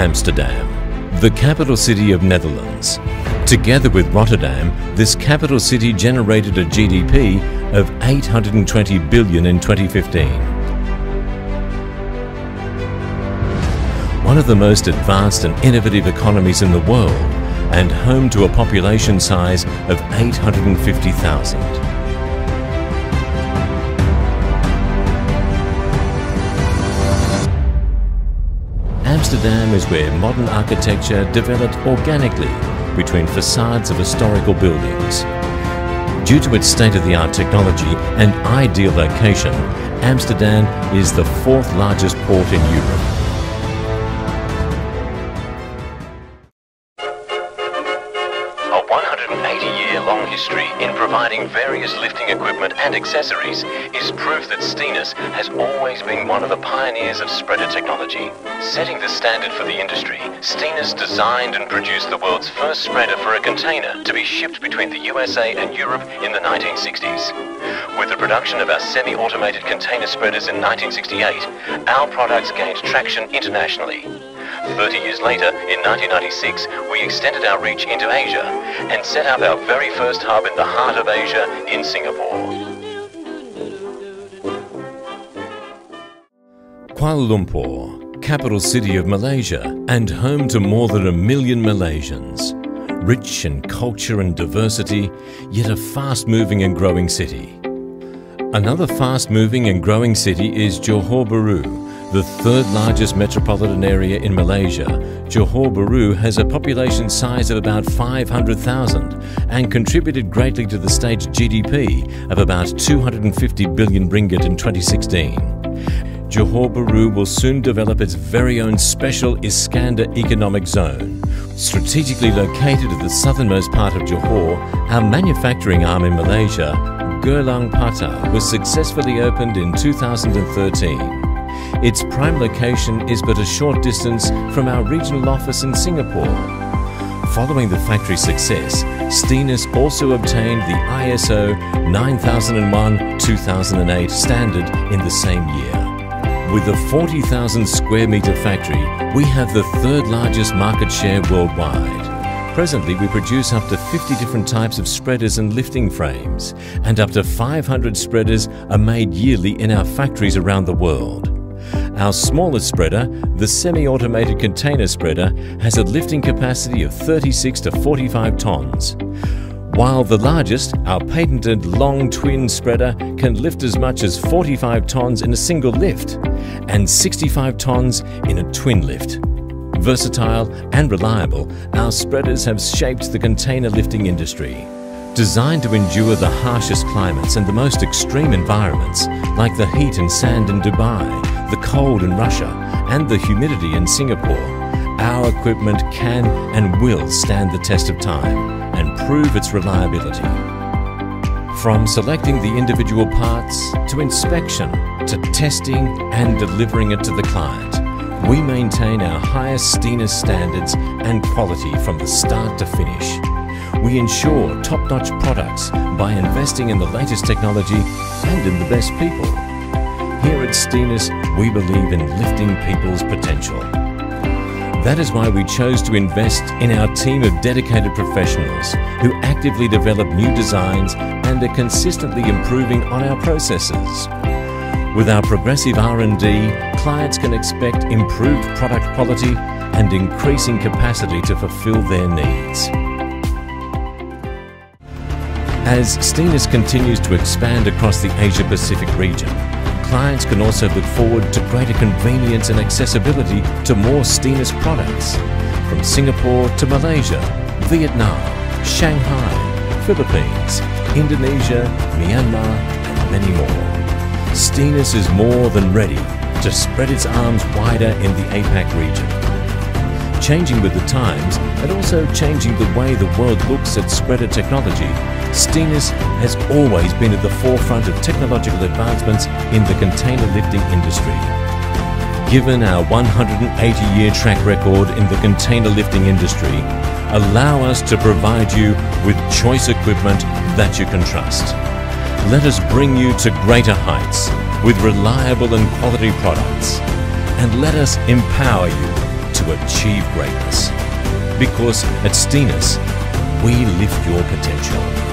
Amsterdam, the capital city of Netherlands. Together with Rotterdam, this capital city generated a GDP of 820 billion in 2015. One of the most advanced and innovative economies in the world and home to a population size of 850,000. Amsterdam is where modern architecture developed organically between facades of historical buildings. Due to its state-of-the-art technology and ideal location, Amsterdam is the fourth largest port in Europe. 180-year long history in providing various lifting equipment and accessories is proof that Stinis has always been one of the pioneers of spreader technology. Setting the standard for the industry, Stinis designed and produced the world's first spreader for a container to be shipped between the USA and Europe in the 1960s. With the production of our semi-automated container spreaders in 1968, our products gained traction internationally. 30 years later, in 1996, we extended our reach into Asia and set up our very first hub in the heart of Asia in Singapore. Kuala Lumpur, capital city of Malaysia and home to more than a million Malaysians. Rich in culture and diversity, yet a fast-moving and growing city. Another fast-moving and growing city is Johor Bahru, the third largest metropolitan area in Malaysia, Johor Bahru has a population size of about 500,000 and contributed greatly to the state's GDP of about 250 billion ringgit in 2016. Johor Bahru will soon develop its very own special Iskandar economic zone. Strategically located at the southernmost part of Johor, our manufacturing arm in Malaysia, Gelang Patah, was successfully opened in 2013. Its prime location is but a short distance from our regional office in Singapore. Following the factory's success, Stinis also obtained the ISO 9001-2008 standard in the same year. With a 40,000 square meter factory, we have the third largest market share worldwide. Presently, we produce up to 50 different types of spreaders and lifting frames, and up to 500 spreaders are made yearly in our factories around the world. Our smallest spreader, the semi-automated container spreader, has a lifting capacity of 36 to 45 tons. While the largest, our patented long twin spreader, can lift as much as 45 tons in a single lift and 65 tons in a twin lift. Versatile and reliable, our spreaders have shaped the container lifting industry. Designed to endure the harshest climates and the most extreme environments, like the heat and sand in Dubai, the cold in Russia, and the humidity in Singapore, our equipment can and will stand the test of time and prove its reliability. From selecting the individual parts to inspection to testing and delivering it to the client, we maintain our highest Stinis standards and quality from the start to finish. We ensure top-notch products by investing in the latest technology and in the best people. Here at Stinis, we believe in lifting people's potential. That is why we chose to invest in our team of dedicated professionals who actively develop new designs and are consistently improving on our processes. With our progressive R&D, clients can expect improved product quality and increasing capacity to fulfill their needs. As Stinis continues to expand across the Asia Pacific region, clients can also look forward to greater convenience and accessibility to more Stinis products. From Singapore to Malaysia, Vietnam, Shanghai, Philippines, Indonesia, Myanmar, and many more. Stinis is more than ready to spread its arms wider in the APAC region changing with the times and also changing the way the world looks at spreader technology, Stinis has always been at the forefront of technological advancements in the container lifting industry. Given our 180-year track record in the container lifting industry, allow us to provide you with choice equipment that you can trust. Let us bring you to greater heights with reliable and quality products. And let us empower you to achieve greatness. Because at Stinis, we lift your potential.